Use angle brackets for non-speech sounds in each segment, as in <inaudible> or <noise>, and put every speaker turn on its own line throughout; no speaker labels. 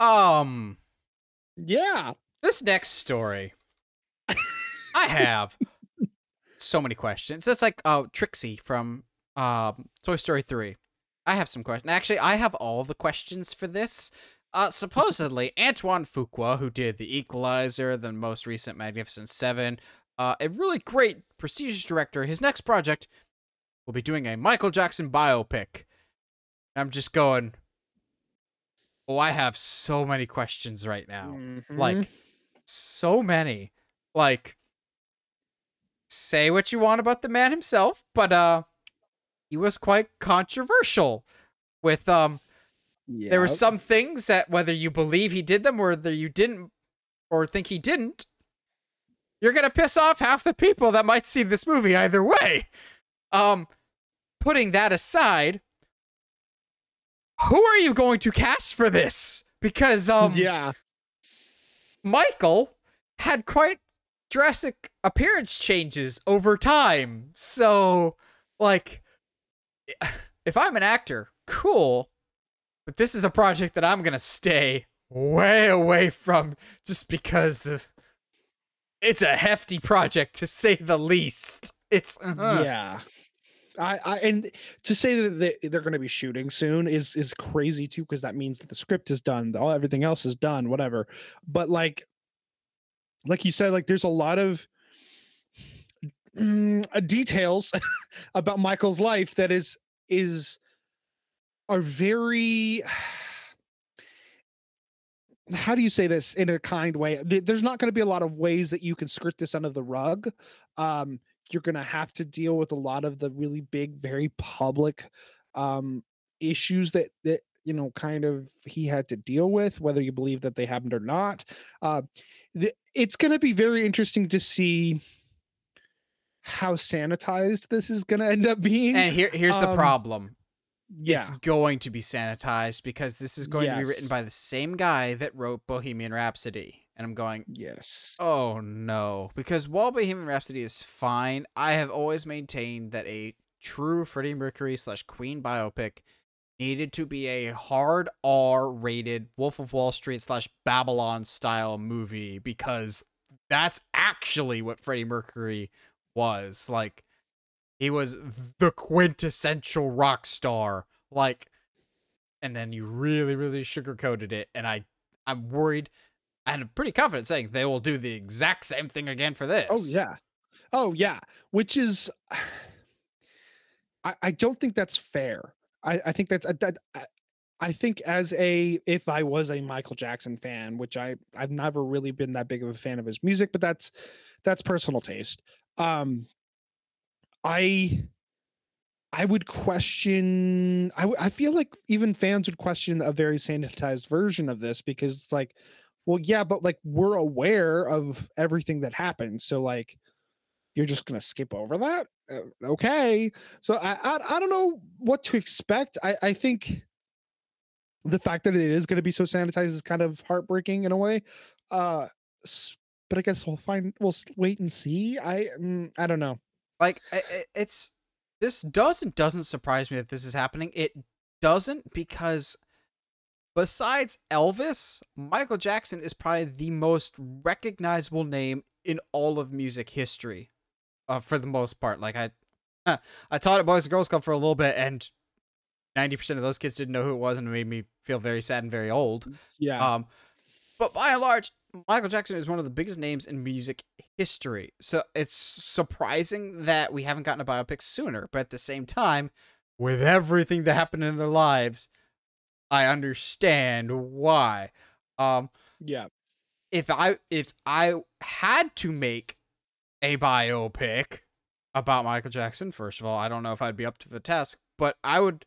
Um,
Yeah.
this next story, I have so many questions. It's like uh, Trixie from um, Toy Story 3. I have some questions. Actually, I have all the questions for this. Uh, supposedly, Antoine Fuqua, who did The Equalizer, the most recent Magnificent Seven, uh, a really great prestigious director, his next project will be doing a Michael Jackson biopic. I'm just going, oh, I have so many questions right now.
Mhm.
like so many. Like say what you want about the man himself but uh he was quite controversial with um there were some things that whether you believe he did them or whether you didn't or think he didn't you're gonna piss off half the people that might see this movie either way. Um putting that aside who are you going to cast for this because um
yeah.
Michael had quite drastic appearance changes over time. So, like, if I'm an actor, cool. But this is a project that I'm going to stay way away from just because of, it's a hefty project to say the least. It's, uh-huh.
Yeah. I, I and to say that they, they're going to be shooting soon is is crazy too because that means that the script is done, all everything else is done, whatever. But like, like you said, like there's a lot of mm, uh, details <laughs> about Michael's life that is is are very. <sighs> How do you say this in a kind way? There's not going to be a lot of ways that you can skirt this under the rug. Um, you're going to have to deal with a lot of the really big very public um issues that that you know kind of he had to deal with whether you believe that they happened or not uh th- it's going to be very interesting to see how sanitized this is going to end up being
And here, here's the
Um,
problem.
yeah
It's going to be sanitized because this is going to be written by the same guy that wrote Bohemian Rhapsody. And I'm going,
yes
Oh no. Because while Bohemian Rhapsody is fine, I have always maintained that a true Freddie Mercury slash Queen biopic needed to be a hard R rated Wolf of Wall Street slash Babylon style movie because that's actually what Freddie Mercury was. Like he was the quintessential rock star. Like and then you really, really sugarcoated it, and I I'm worried and I'm pretty confident saying they will do the exact same thing again for this.
oh yeah. Oh yeah which is <sighs> i i don't think that's fair. I i think that's that I, I think as a if i was a michael jackson fan which i i've never really been that big of a fan of his music but that's that's personal taste. Um i i would question i i feel like even fans would question a very sanitized version of this because it's like well yeah but like we're aware of everything that happened so like you're just gonna skip over that? Uh, okay. So I, I i don't know what to expect. I i think the fact that it is going to be so sanitized is kind of heartbreaking in a way. Uh but i guess we'll find we'll wait and see. I mm, i don't know.
Like it's this doesn't doesn't surprise me that this is happening. It doesn't because besides Elvis, Michael Jackson is probably the most recognizable name in all of music history. Uh, for the most part, like I, I taught at Boys and Girls Club for a little bit, and ninety percent of those kids didn't know who it was, and it made me feel very sad and very old.
yeah
Um, but by and large, Michael Jackson is one of the biggest names in music history. So it's surprising that we haven't gotten a biopic sooner. But at the same time, with everything that happened in their lives, I understand why. Um,
yeah
if I if I had to make a biopic about Michael Jackson, first of all, I don't know if I'd be up to the task, but I would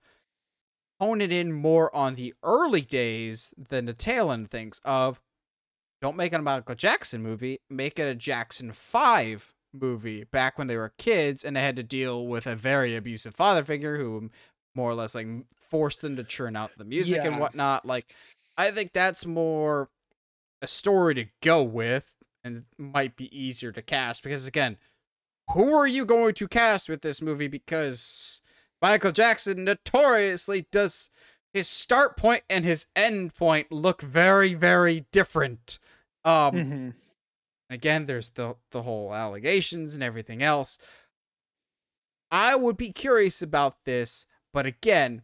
hone it in more on the early days than the tail end things of don't make it a Michael Jackson movie, make it a Jackson 5 movie back when they were kids and they had to deal with a very abusive father figure who more or less like force them to churn out the music and whatnot. Like I think that's more a story to go with and might be easier to cast because again, who are you going to cast with this movie? Because Michael Jackson notoriously does his start point and his end point look very, very different. Um,
Mm-hmm.
again, there's the the whole allegations and everything else. I would be curious about this, but again,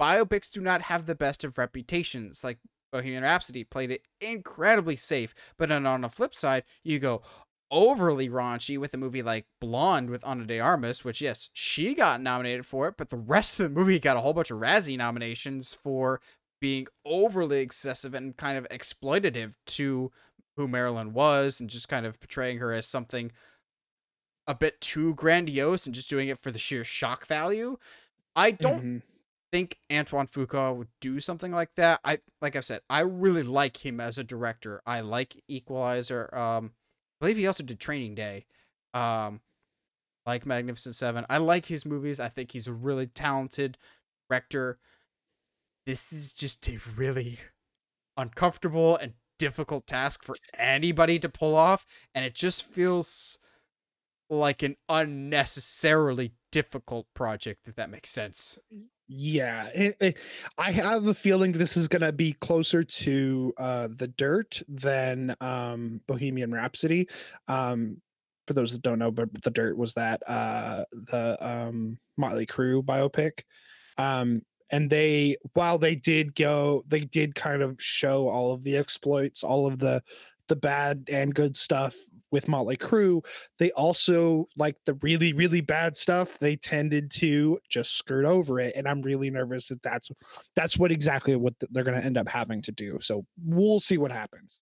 biopics do not have the best of reputations. Like Bohemian Rhapsody played it incredibly safe, but then on the flip side, you go overly raunchy with a movie like Blonde with Ana de Armas, which yes, she got nominated for it, but the rest of the movie got a whole bunch of Razzie nominations for being overly excessive and kind of exploitative to who Marilyn was and just kind of portraying her as something a bit too grandiose and just doing it for the sheer shock value. I don't
Mhm.
think Antoine Fuqua would do something like that. I like I said, I really like him as a director. I like Equalizer. Um I believe he also did Training Day. Um like Magnificent Seven. I like his movies. I think he's a really talented director. This is just a really uncomfortable and difficult task for anybody to pull off, and it just feels like an unnecessarily difficult project, if that makes sense.
Yeah, it, it- I have a feeling this is gonna be closer to uh, the Dirt than um, Bohemian Rhapsody. Um, for those that don't know, but the Dirt was that uh, the um, Motley Crue biopic. Um, and they, while they did go, they did kind of show all of the exploits, all of the the bad and good stuff with Motley Crue they also like the really really bad stuff they tended to just skirt over it and i'm really nervous that that's that's what exactly what they're going to end up having to do. So we'll see what happens